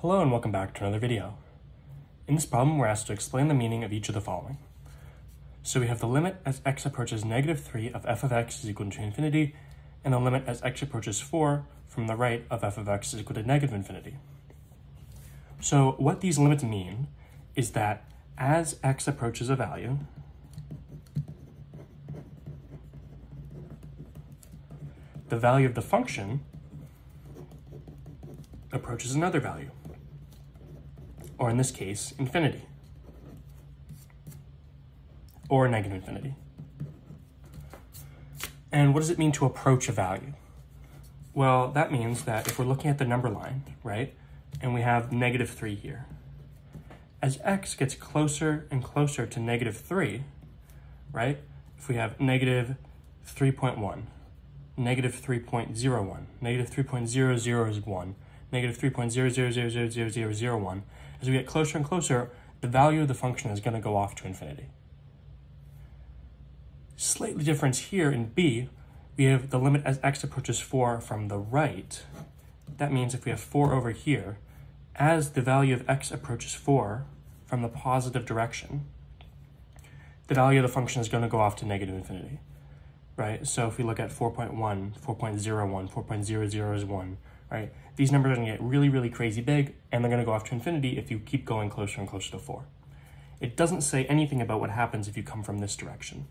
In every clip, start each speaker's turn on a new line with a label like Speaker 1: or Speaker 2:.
Speaker 1: Hello and welcome back to another video. In this problem, we're asked to explain the meaning of each of the following. So we have the limit as x approaches negative 3 of f of x is equal to infinity, and the limit as x approaches 4 from the right of f of x is equal to negative infinity. So what these limits mean is that as x approaches a value, the value of the function approaches another value or in this case, infinity, or negative infinity. And what does it mean to approach a value? Well, that means that if we're looking at the number line, right, and we have negative 3 here, as x gets closer and closer to negative 3, right, if we have negative 3.1, negative 3.01, negative 3.001, negative 3.0000001, as we get closer and closer, the value of the function is going to go off to infinity. Slightly difference here in b, we have the limit as x approaches 4 from the right. That means if we have 4 over here, as the value of x approaches 4 from the positive direction, the value of the function is going to go off to negative infinity, right? So if we look at 4.1, 4.01, 4.001, right? These numbers are to get really, really crazy big, and they're going to go off to infinity if you keep going closer and closer to 4. It doesn't say anything about what happens if you come from this direction.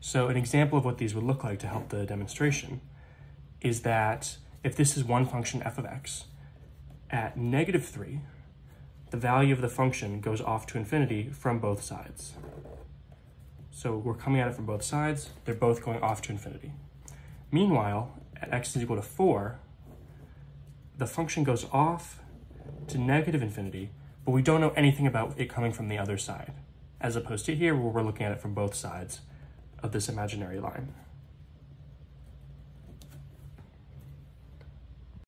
Speaker 1: So an example of what these would look like to help the demonstration is that if this is one function f of x, at negative 3, the value of the function goes off to infinity from both sides. So we're coming at it from both sides, they're both going off to infinity. Meanwhile, at x is equal to 4, the function goes off to negative infinity, but we don't know anything about it coming from the other side, as opposed to here where we're looking at it from both sides of this imaginary line.